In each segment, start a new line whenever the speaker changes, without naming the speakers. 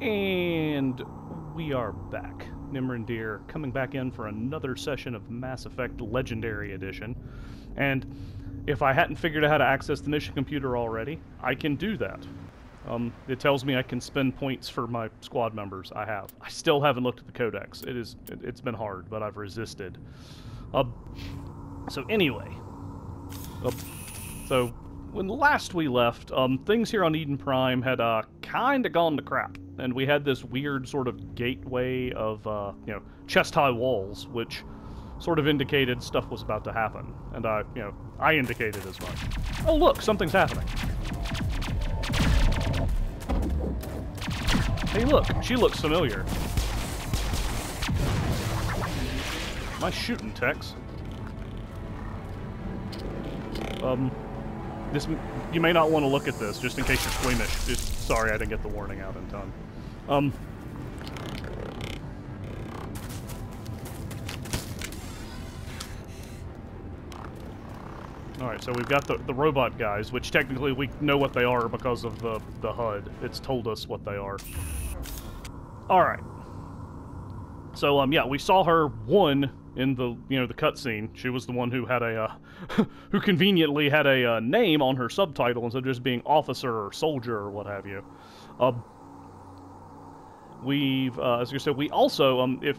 And we are back. Nimrandir coming back in for another session of Mass Effect Legendary Edition. And if I hadn't figured out how to access the mission computer already, I can do that. Um, it tells me I can spend points for my squad members. I have. I still haven't looked at the codex. It is. It, has been hard, but I've resisted. Uh, so anyway, uh, so when last we left, um, things here on Eden Prime had uh, kind of gone to crap, and we had this weird sort of gateway of uh, you know chest-high walls, which sort of indicated stuff was about to happen, and I you know I indicated as much. Oh look, something's happening. Hey look, she looks familiar. Am I shooting Tex? Um, this you may not want to look at this, just in case you're squeamish. Just sorry, I didn't get the warning out in time. Um. Alright, so we've got the, the robot guys, which technically we know what they are because of the, the HUD. It's told us what they are. Alright. So, um, yeah, we saw her, one, in the you know the cutscene. She was the one who had a uh, who conveniently had a uh, name on her subtitle instead of just being officer or soldier or what have you. Uh, we've uh, as you said, we also um if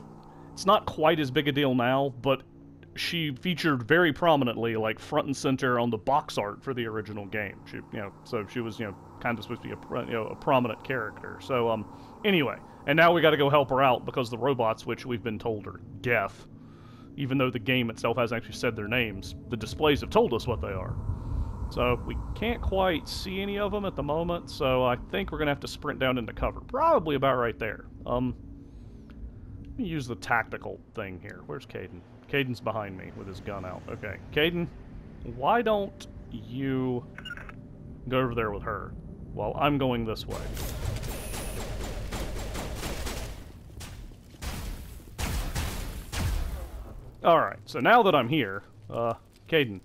it's not quite as big a deal now, but she featured very prominently, like front and center on the box art for the original game. She, you know, so she was, you know, kind of supposed to be a, you know, a prominent character. So, um, anyway, and now we got to go help her out because the robots, which we've been told are Geth, even though the game itself hasn't actually said their names, the displays have told us what they are. So we can't quite see any of them at the moment, so I think we're going to have to sprint down into cover. Probably about right there. Um, let me use the tactical thing here. Where's Kaidan? Kaidan's behind me with his gun out. Okay, Kaidan, why don't you go over there with her while I'm going this way? Alright, so now that I'm here, uh, Kaidan,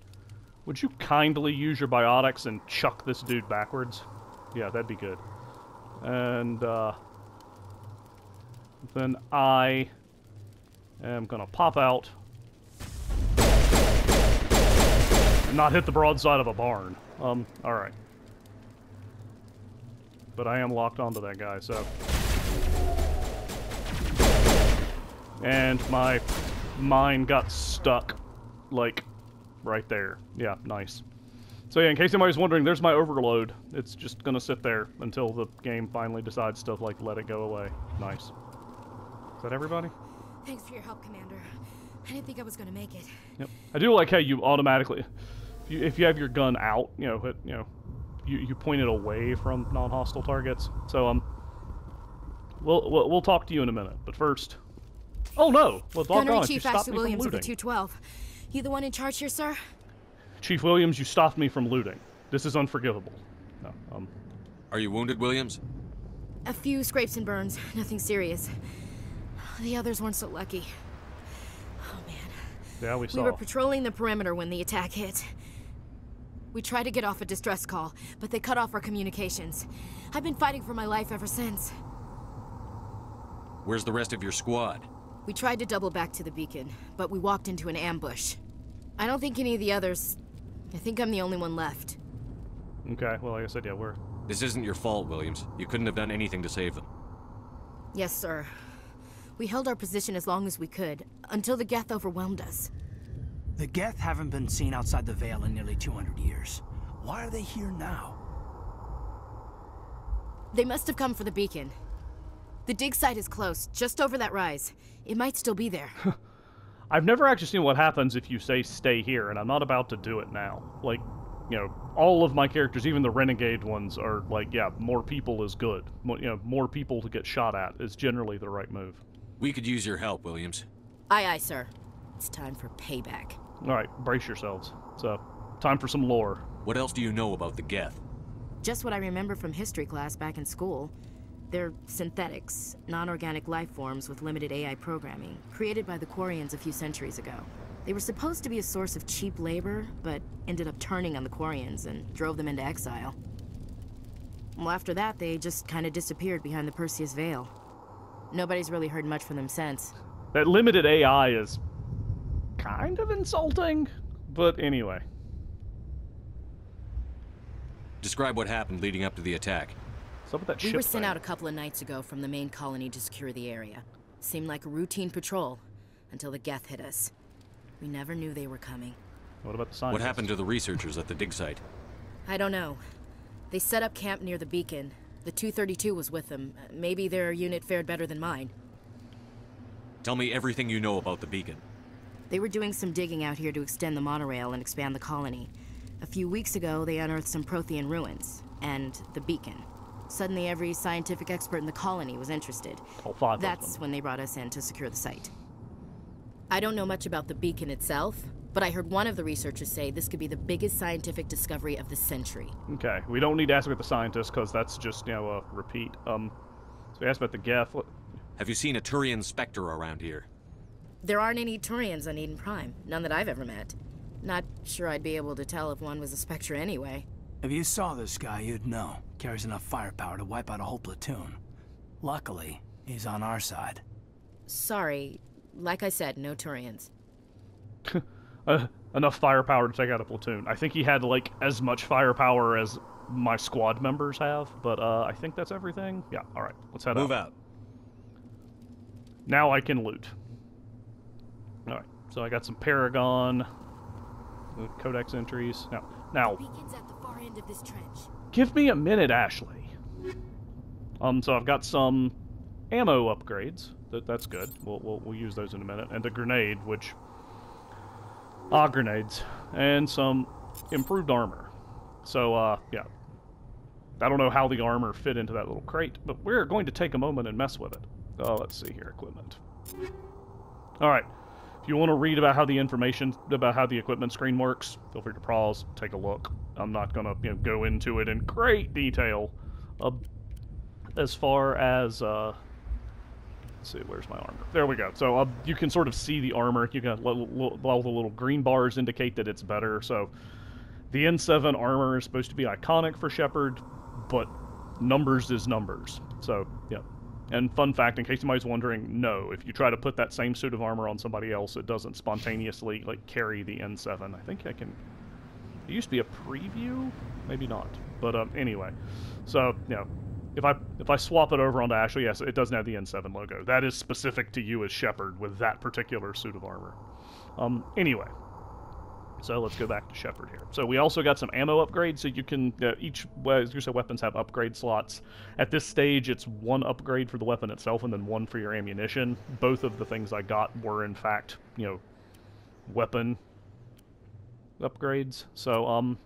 would you kindly use your biotics and chuck this dude backwards? Yeah, that'd be good. And, uh, then I am gonna pop out and not hit the broadside of a barn. Um, alright. But I am locked onto that guy, so... And my mine got stuck, like, right there. Yeah, nice. So yeah, in case anybody's wondering, there's my overload. It's just gonna sit there until the game finally decides to, like, let it go away. Nice. Is that everybody?
Thanks for your help, Commander. I didn't think I was gonna make it.
Yep. I do like how you automatically, if you, if you have your gun out, you know, hit, you know, you, you point it away from non-hostile targets. So, um, we'll, we'll, we'll talk to you in a minute. But first, Oh no! Well,
Gunnery
on,
Chief Ashley Williams of the 212. You the one in charge here, sir?
Chief Williams, you stopped me from looting. This is unforgivable. No, um.
Are you wounded, Williams?
A few scrapes and burns. Nothing serious. The others weren't so lucky. Oh man.
Yeah, we saw.
We were patrolling the perimeter when the attack hit. We tried to get off a distress call, but they cut off our communications. I've been fighting for my life ever since.
Where's the rest of your squad?
We tried to double back to the beacon, but we walked into an ambush. I don't think any of the others... I think I'm the only one left.
Okay, well, like I said, yeah, we're...
This isn't your fault, Williams. You couldn't have done anything to save them.
Yes, sir. We held our position as long as we could, until the Geth overwhelmed us.
The Geth haven't been seen outside the Veil in nearly 200 years. Why are they here now?
They must have come for the beacon. The dig site is close, just over that rise. It might still be there.
I've never actually seen what happens if you say stay here, and I'm not about to do it now. Like, you know, all of my characters, even the renegade ones, are like, yeah, more people is good. More, you know, more people to get shot at is generally the right move.
We could use your help, Williams.
Aye, aye, sir. It's time for payback.
All right, brace yourselves. So, time for some lore.
What else do you know about the Geth?
Just what I remember from history class back in school. They're synthetics, non-organic life forms with limited AI programming, created by the Quarians a few centuries ago. They were supposed to be a source of cheap labor, but ended up turning on the Quarians and drove them into exile. Well, after that, they just kind of disappeared behind the Perseus Veil. Nobody's really heard much from them since.
That limited AI is kind of insulting, but anyway.
Describe what happened leading up to the attack.
We
ship
were sent
thing?
out a couple of nights ago from the main colony to secure the area. Seemed like a routine patrol until the Geth hit us. We never knew they were coming.
What about the scientists?
What happened to the researchers at the dig site?
I don't know. They set up camp near the beacon. The 232 was with them. Maybe their unit fared better than mine.
Tell me everything you know about the beacon.
They were doing some digging out here to extend the monorail and expand the colony. A few weeks ago, they unearthed some Prothean ruins and the beacon. Suddenly, every scientific expert in the colony was interested.
All
That's when they brought us in to secure the site. I don't know much about the beacon itself, but I heard one of the researchers say this could be the biggest scientific discovery of the century.
Okay, we don't need to ask about the scientists because that's just you know a repeat. Um, so we asked about the Geth.
Have you seen a Turian Spectre around here?
There aren't any Turians on Eden Prime, none that I've ever met. Not sure I'd be able to tell if one was a Spectre anyway.
If you saw this guy, you'd know. Carries enough firepower to wipe out a whole platoon. Luckily, he's on our side.
Sorry, like I said, no Turians.
uh, enough firepower to take out a platoon. I think he had like as much firepower as my squad members have, but uh, I think that's everything. Yeah. All right, let's head
Move
out.
out.
Now I can loot. All right, so I got some Paragon Codex entries. Now, now
Beacon's at the far end of this trench.
Give me a minute, Ashley. Um, so I've got some ammo upgrades. That that's good. We'll, we'll we'll use those in a minute, and a grenade, which ah grenades, and some improved armor. So uh, yeah. I don't know how the armor fit into that little crate, but we're going to take a moment and mess with it. Uh, let's see here, equipment. All right. If you want to read about how the information about how the equipment screen works, feel free to pause, take a look. I'm not gonna you know, go into it in great detail. Uh, as far as uh, let's see, where's my armor? There we go. So uh, you can sort of see the armor. You can all the little green bars indicate that it's better. So the N7 armor is supposed to be iconic for Shepard, but numbers is numbers. So yeah. And fun fact, in case somebody's wondering, no, if you try to put that same suit of armor on somebody else, it doesn't spontaneously like carry the N7. I think I can. Used to be a preview, maybe not. But um, anyway, so you know, if I if I swap it over onto Ashley, yes, it doesn't have the N7 logo. That is specific to you as Shepard with that particular suit of armor. Um, anyway, so let's go back to Shepard here. So we also got some ammo upgrades. So you can uh, each as you said, weapons have upgrade slots. At this stage, it's one upgrade for the weapon itself, and then one for your ammunition. Both of the things I got were in fact, you know, weapon upgrades. So um,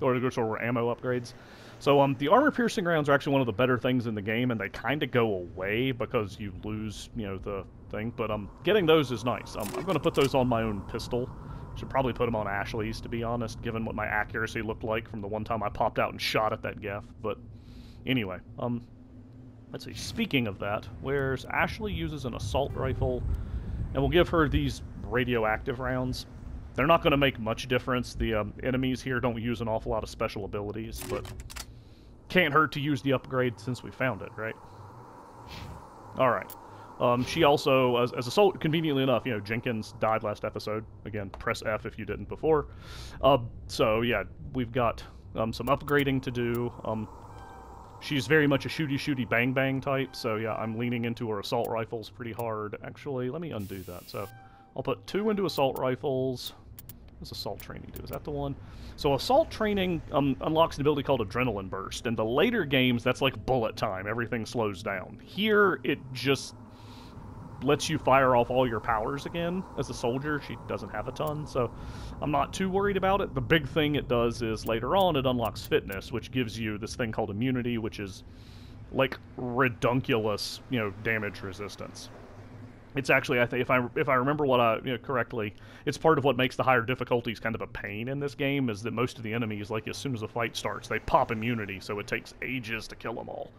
or sort of ammo upgrades. So um, the armor piercing rounds are actually one of the better things in the game, and they kind of go away because you lose, you know, the thing. But um, getting those is nice. Um, I'm going to put those on my own pistol. Should probably put them on Ashley's, to be honest, given what my accuracy looked like from the one time I popped out and shot at that Geth. But anyway, um, let's see. Speaking of that, where's Ashley uses an assault rifle, and we'll give her these radioactive rounds. They're not going to make much difference. The um, enemies here don't use an awful lot of special abilities, but can't hurt to use the upgrade since we found it, right? All right. Um, she also, as, as a soul, conveniently enough, you know, Jenkins died last episode. Again, press F if you didn't before. Uh, so yeah, we've got um, some upgrading to do. Um, she's very much a shooty shooty bang bang type. So yeah, I'm leaning into her assault rifles pretty hard. Actually, let me undo that. So I'll put two into assault rifles. What's assault training do? Is that the one? So assault training um, unlocks an ability called adrenaline burst. In the later games, that's like bullet time. Everything slows down. Here, it just lets you fire off all your powers again as a soldier. She doesn't have a ton, so I'm not too worried about it. The big thing it does is later on it unlocks fitness, which gives you this thing called immunity, which is like redunculous, you know, damage resistance. It's actually, I think, if I if I remember what I you know, correctly, it's part of what makes the higher difficulties kind of a pain in this game. Is that most of the enemies, like as soon as the fight starts, they pop immunity, so it takes ages to kill them all.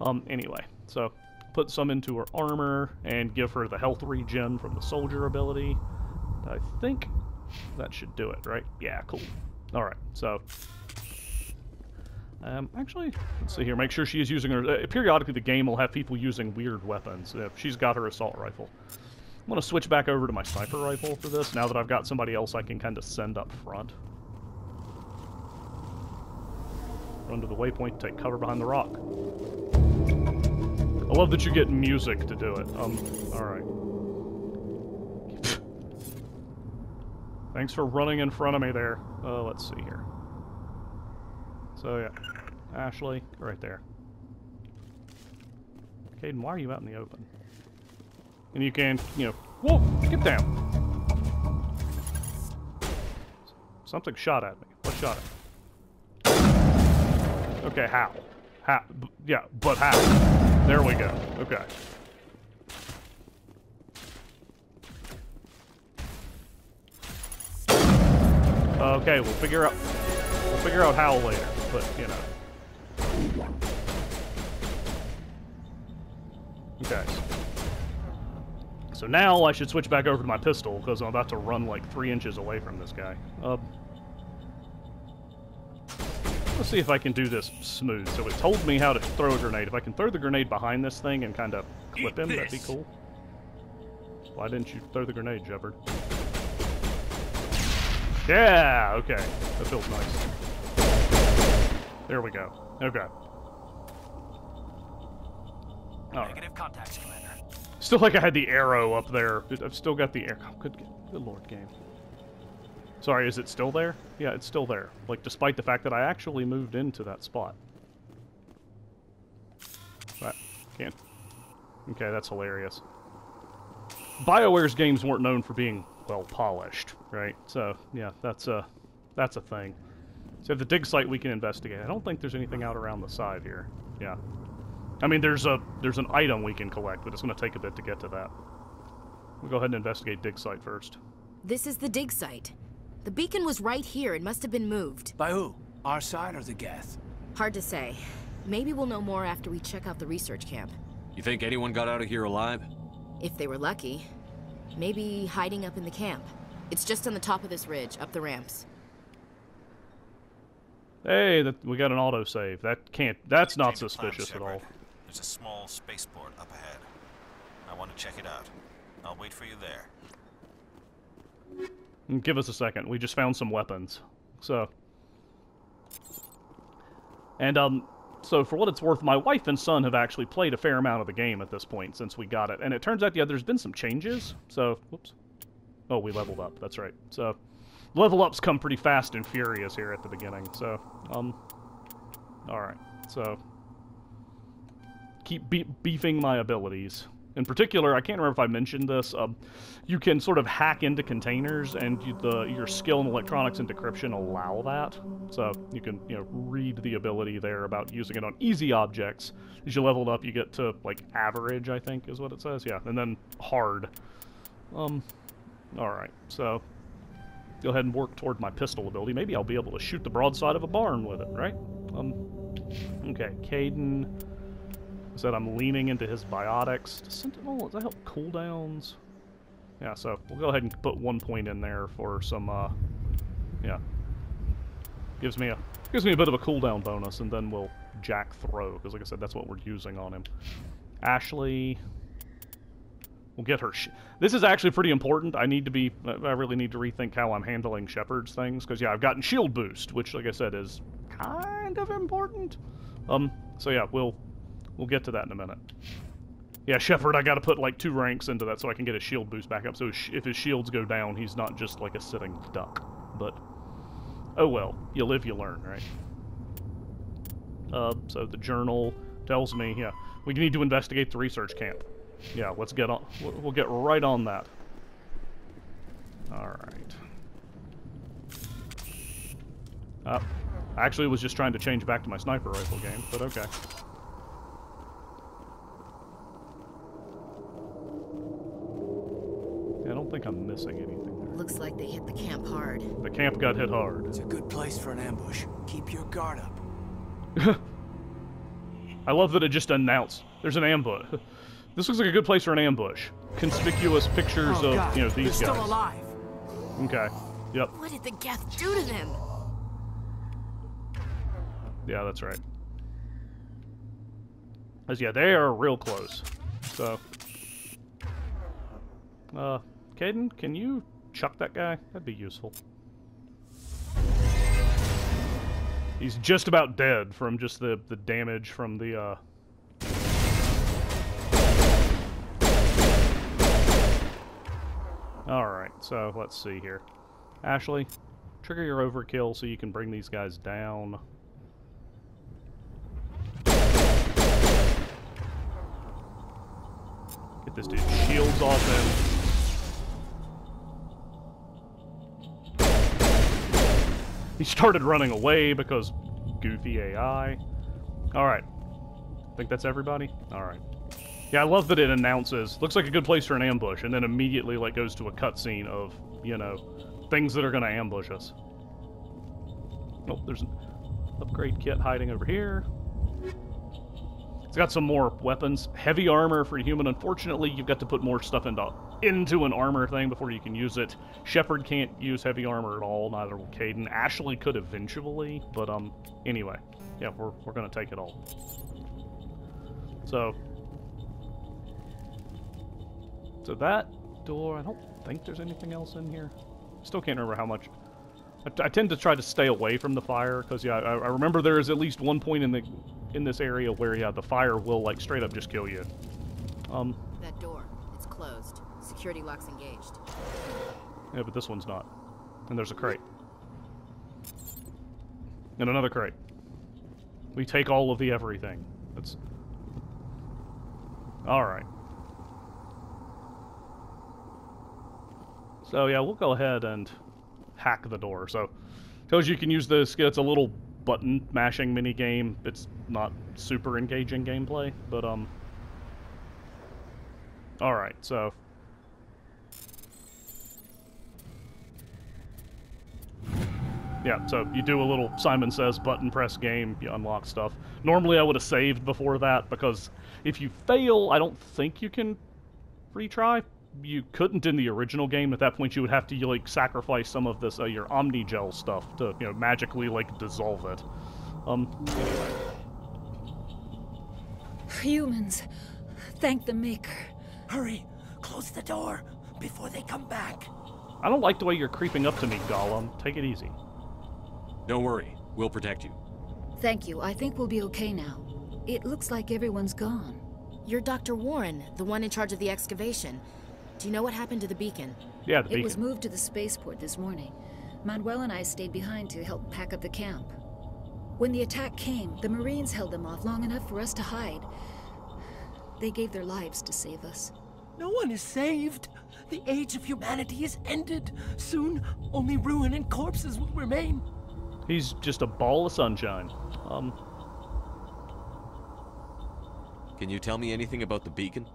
Um, anyway, so put some into her armor and give her the health regen from the soldier ability. I think that should do it, right? Yeah, cool. All right, so Um, actually, let's see here. Make sure she is using her. Uh, periodically, the game will have people using weird weapons. If she's got her assault rifle, I'm gonna switch back over to my sniper rifle for this. Now that I've got somebody else, I can kind of send up front. Run to the waypoint, take cover behind the rock. I love that you get music to do it. Um, all right. Thanks for running in front of me there. Uh, let's see here. So yeah, Ashley, right there. Kaidan, why are you out in the open? And you can, you know, whoa, get down. Something shot at me. What shot at me? Okay, how? How? Yeah, but how? There we go. Okay. Okay, we'll figure out we'll figure out how later, but you know. Okay. So now I should switch back over to my pistol because I'm about to run like three inches away from this guy. Uh, let's see if I can do this smooth. So it told me how to throw a grenade. If I can throw the grenade behind this thing and kind of clip him, that'd be cool. Why didn't you throw the grenade, Shepard? Yeah, okay. That feels nice. There we go. Okay. All right.
Negative contacts, Commander.
Still like I had the arrow up there. I've still got the arrow. Oh, good, good lord, game. Sorry, is it still there? Yeah, it's still there. Like, despite the fact that I actually moved into that spot. But, can't. Okay, that's hilarious. BioWare's games weren't known for being well polished, right? So, yeah, that's a, that's a thing. So the dig site we can investigate. I don't think there's anything out around the side here. Yeah. I mean, there's a there's an item we can collect, but it's going to take a bit to get to that. We'll go ahead and investigate dig site first.
This is the dig site. The beacon was right here. It must have been moved.
By who? Our side or the Geth?
Hard to say. Maybe we'll know more after we check out the research camp.
You think anyone got out of here alive?
If they were lucky. Maybe hiding up in the camp. It's just on the top of this ridge, up the ramps.
Hey, that, we got an autosave. That can't. That's not
Change of plan,
suspicious at all.
There's a small spaceport up ahead. I want to check it out. I'll wait for you there.
Give us a second. We just found some weapons. So. And, um, so for what it's worth, my wife and son have actually played a fair amount of the game at this point since we got it. And it turns out, yeah, there's been some changes. So, whoops. Oh, we leveled up. That's right. So, level ups come pretty fast and furious here at the beginning. So, um, alright. So, keep be beefing my abilities. In particular, I can't remember if I mentioned this. Um, you can sort of hack into containers, and you, the your skill in electronics and decryption allow that. So you can you know read the ability there about using it on easy objects. As you level it up, you get to like average, I think is what it says. Yeah, and then hard. Um, all right. So go ahead and work toward my pistol ability. Maybe I'll be able to shoot the broadside of a barn with it, right? Um, okay, Kaidan said I'm leaning into his biotics. Does Sentinel, does that help cooldowns? Yeah, so we'll go ahead and put one point in there for some, uh, yeah. Gives me a, gives me a bit of a cooldown bonus, and then we'll jack throw, because like I said, that's what we're using on him. Ashley, we'll get her. This is actually pretty important. I need to be, I really need to rethink how I'm handling Shepard's things, because yeah, I've gotten shield boost, which like I said is kind of important. Um, so yeah, we'll We'll get to that in a minute. Yeah, Shepard, I gotta put like two ranks into that so I can get his shield boost back up. So if his shields go down, he's not just like a sitting duck. But, oh well, you live, you learn, right? Uh, so the journal tells me, yeah, we need to investigate the research camp. Yeah, let's get on. We'll we'll get right on that. All right. Uh, actually, was just trying to change back to my sniper rifle game, but okay. I don't think I'm missing anything there.
Looks like they hit the camp hard.
The camp got hit hard.
It's a good place for an ambush. Keep your guard up.
I love that it just announced there's an ambush. This looks like a good place for an ambush. Conspicuous pictures
oh,
of,
God.
you know, these
They're
guys.
still alive.
Okay. Yep.
What did the Geth do to them?
Yeah, that's right. Cause yeah, they are real close. So, uh, Kaidan, can you chuck that guy? That'd be useful. He's just about dead from just the the damage from the uh. All right, so let's see here. Ashley, trigger your overkill so you can bring these guys down. Get this dude shields off him. He started running away because goofy AI. Alright. Think that's everybody? Alright. Yeah, I love that it announces, looks like a good place for an ambush, and then immediately like goes to a cutscene of, you know, things that are gonna ambush us. Oh, there's an upgrade kit hiding over here. It's got some more weapons. Heavy armor for a human. Unfortunately, you've got to put more stuff into into an armor thing before you can use it. Shepard can't use heavy armor at all, neither will Kaidan. Ashley could eventually, but um anyway. Yeah, we're we're gonna take it all. So So that door, I don't think there's anything else in here. Still can't remember how much I, I tend to try to stay away from the fire because yeah, I, I remember there is at least one point in the in this area where yeah, the fire will like straight up just kill you. Um.
That door, it's closed. Security lock's engaged.
Yeah, but this one's not. And there's a crate. And another crate. We take all of the everything. That's. Alright. So yeah, we'll go ahead and hack the door. So, tells you you can use this. It's a little button mashing mini game. It's not super engaging gameplay, but um. All right, so. Yeah, so you do a little Simon Says button press game, you unlock stuff. Normally I would have saved before that because if you fail, I don't think you can retry, you couldn't in the original game. At that point, you would have to like sacrifice some of this uh, your Omnigel stuff to you know magically like dissolve it. Um. Anyway.
Humans, thank the Maker.
Hurry, close the door before they come back.
I don't like the way you're creeping up to me, Gollum. Take it easy.
Don't worry, we'll protect you.
Thank you. I think we'll be okay now. It looks like everyone's gone.
You're Dr. Warren, the one in charge of the excavation. Do you know what happened to the beacon?
Yeah, the beacon.
It was moved to the spaceport this morning. Manuel and I stayed behind to help pack up the camp. When the attack came, the Marines held them off long enough for us to hide. They gave their lives to save us.
No one is saved. The age of humanity is ended. Soon, only ruin and corpses will remain.
He's just a ball of sunshine. Um.
Can you tell me anything about the beacon?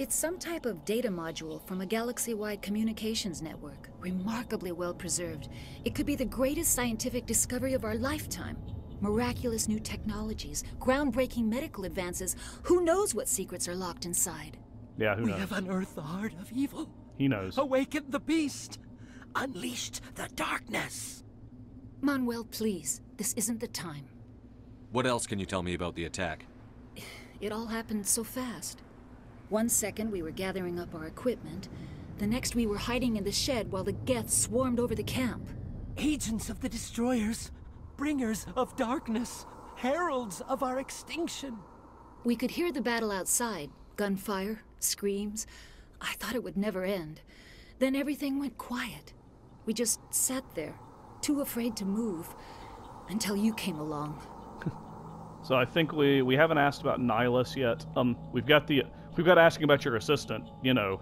It's some type of data module from a galaxy wide communications network. Remarkably well preserved. It could be the greatest scientific discovery of our lifetime. Miraculous new technologies, groundbreaking medical advances. Who knows what secrets are locked inside?
Yeah, who knows?
we have unearthed the heart of evil,
He knows.
awakened the beast, unleashed the darkness.
Manuel, please. This isn't the time.
What else can you tell me about the attack?
It all happened so fast. One second we were gathering up our equipment, the next we were hiding in the shed while the Geth swarmed over the camp.
Agents of the destroyers, bringers of darkness, heralds of our extinction.
We could hear the battle outside gunfire, screams. I thought it would never end. Then everything went quiet. We just sat there, too afraid to move, until you came along.
So I think we we haven't asked about Nihlus yet. Um, we've got the we've got asking about your assistant. You know,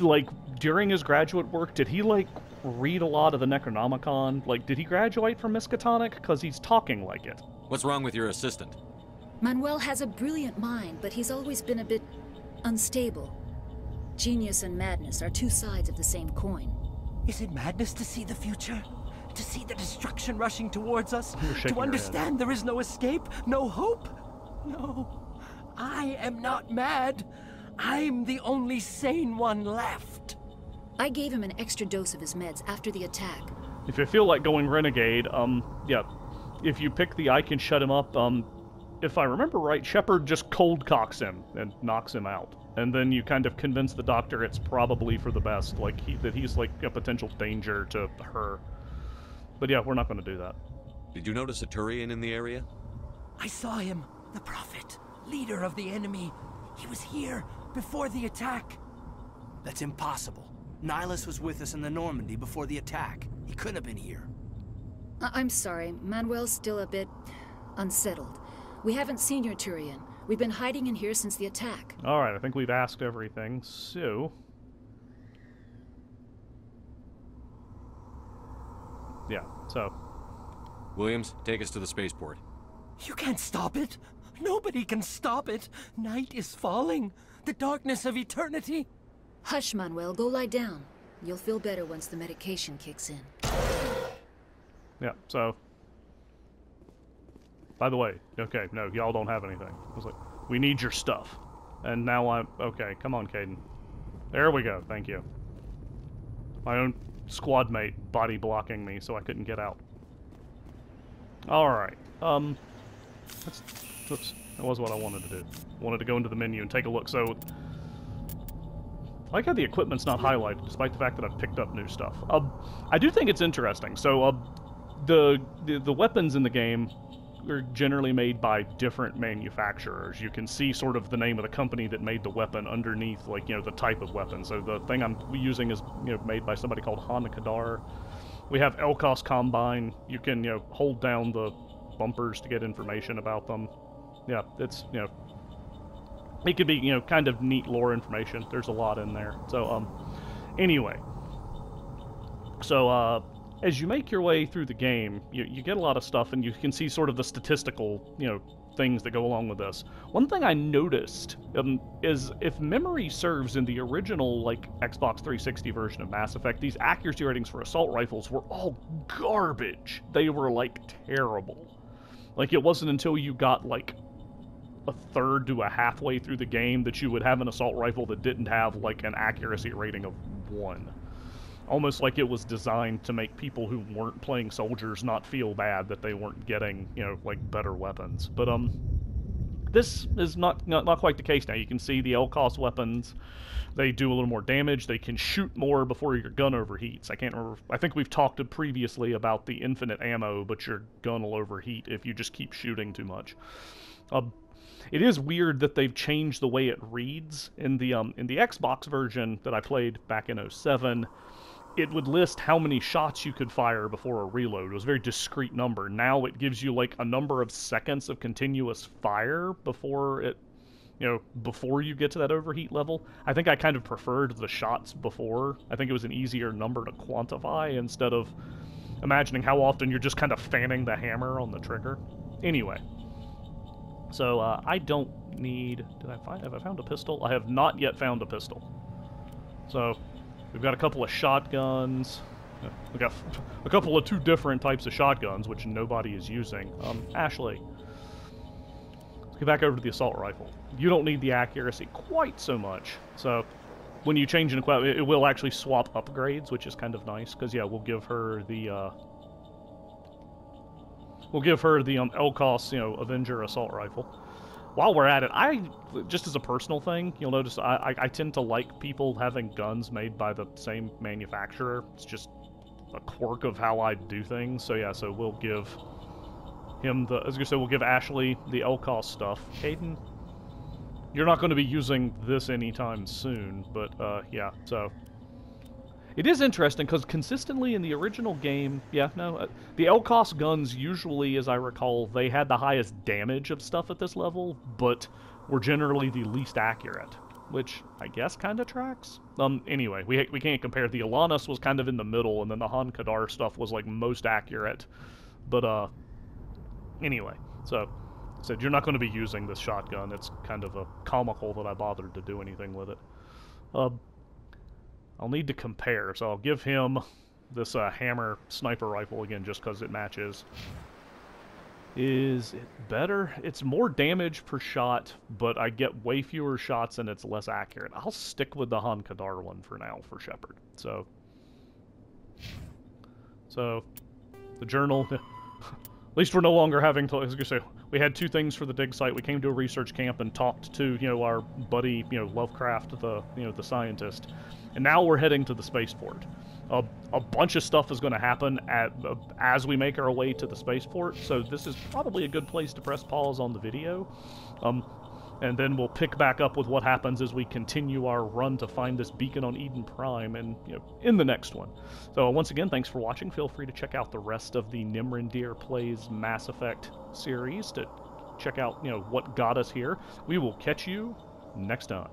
like during his graduate work, did he like read a lot of the Necronomicon? Like, did he graduate from Miskatonic? Because he's talking like it.
What's wrong with your assistant?
Manuel has a brilliant mind, but he's always been a bit unstable. Genius and madness are two sides of the same coin.
Is it madness to see the future? To see the destruction rushing towards us? To
your head.
understand there is no escape, no hope? No. I am not mad. I'm the only sane one left.
I gave him an extra dose of his meds after the attack.
If you feel like going renegade, um, yeah, if you pick the I can shut him up, um, if I remember right, Shepard just cold cocks him and knocks him out. And then you kind of convince the doctor it's probably for the best, like he, that he's like a potential danger to her. But yeah, we're not going to do that.
Did you notice a Turian in the area?
I saw him. The Prophet. Leader of the enemy. He was here before the attack.
That's impossible. Nihlus was with us in the Normandy before the attack. He couldn't have been here.
I- I'm sorry, Manuel's still a bit unsettled. We haven't seen your Turian. We've been hiding in here since the attack.
All right, I think we've asked everything. So, yeah. So,
Williams, take us to the spaceport.
You can't stop it. Nobody can stop it. Night is falling. The darkness of eternity.
Hush, Manuel, go lie down. You'll feel better once the medication kicks in.
yeah. So, by the way, okay, no, y'all don't have anything. I was like, we need your stuff, and now I'm okay. Come on, Kaidan. There we go. Thank you. My own squad mate body blocking me, so I couldn't get out. All right. Um. That's, That was what I wanted to do. I Wanted to go into the menu and take a look. So, I like how the equipment's not highlighted, despite the fact that I've picked up new stuff. Uh, I do think it's interesting. So, uh, the, the the weapons in the game are generally made by different manufacturers. You can see sort of the name of the company that made the weapon underneath, like you know, the type of weapon. So the thing I'm using is you know made by somebody called Hahne-Kedar. We have Elkoss Combine. You can you know hold down the bumpers to get information about them. Yeah, it's you know it could be you know kind of neat lore information. There's a lot in there. So um, anyway, so uh, as you make your way through the game, you, you get a lot of stuff, and you can see sort of the statistical you know things that go along with this. One thing I noticed um, is if memory serves in the original like Xbox 360 version of Mass Effect, these accuracy ratings for assault rifles were all garbage. They were like terrible. Like it wasn't until you got like a third to a halfway through the game that you would have an assault rifle that didn't have like an accuracy rating of one. Almost like it was designed to make people who weren't playing soldiers not feel bad that they weren't getting, you know, like better weapons. But um this is not not, not quite the case now. You can see the Elkoss weapons. They do a little more damage. They can shoot more before your gun overheats. I can't remember. I think we've talked previously about the infinite ammo, but your gun will overheat if you just keep shooting too much. Uh, it is weird that they've changed the way it reads in the um, in the Xbox version that I played back in 07 it would list how many shots you could fire before a reload. It was a very discrete number. Now it gives you like a number of seconds of continuous fire before it, you know, before you get to that overheat level. I think I kind of preferred the shots before. I think it was an easier number to quantify instead of imagining how often you're just kind of fanning the hammer on the trigger. Anyway, so uh, I don't need. Did I find? Have I found a pistol? I have not yet found a pistol. So We've got a couple of shotguns. We've got a couple of two different types of shotguns, which nobody is using. Um, Ashley, let's get back over to the assault rifle. You don't need the accuracy quite so much. So when you change an equipment, it will actually swap upgrades, which is kind of nice. Because, yeah, we'll give her the... Uh, we'll give her the um, you know, Avenger assault rifle while we're at it, I just as a personal thing, you'll notice I, I, I, tend to like people having guns made by the same manufacturer. It's just a quirk of how I do things. So yeah, so we'll give him the. As I say, we'll give Ashley the Elkoss stuff. Kaidan, you're not going to be using this anytime soon, but uh, yeah. So it is interesting because consistently in the original game, yeah, no, uh, the Elkoss guns usually, as I recall, they had the highest damage of stuff at this level, but were generally the least accurate, which I guess kind of tracks. Um, anyway, we we can't compare. The Elanus was kind of in the middle, and then the Hahne-Kedar stuff was like most accurate, but uh, anyway, so. Said you're not going to be using this shotgun. It's kind of a comical that I bothered to do anything with it. Uh, I'll need to compare, so I'll give him this uh, hammer sniper rifle again just because it matches. Is it better? It's more damage per shot, but I get way fewer shots and it's less accurate. I'll stick with the Hahne-Kedar one for now for Shepard. So, so the journal, at least we're no longer having to. I say, we had two things for the dig site. We came to a research camp and talked to you know our buddy you know Lovecraft, the you know the scientist, and now we're heading to the spaceport. A, a bunch of stuff is going to happen at uh, as we make our way to the spaceport. So this is probably a good place to press pause on the video. Um, and then we'll pick back up with what happens as we continue our run to find this beacon on Eden Prime and you know, in the next one. So once again, thanks for watching. Feel free to check out the rest of the Nimrandir Plays Mass Effect series to check out you know what got us here. We will catch you next time.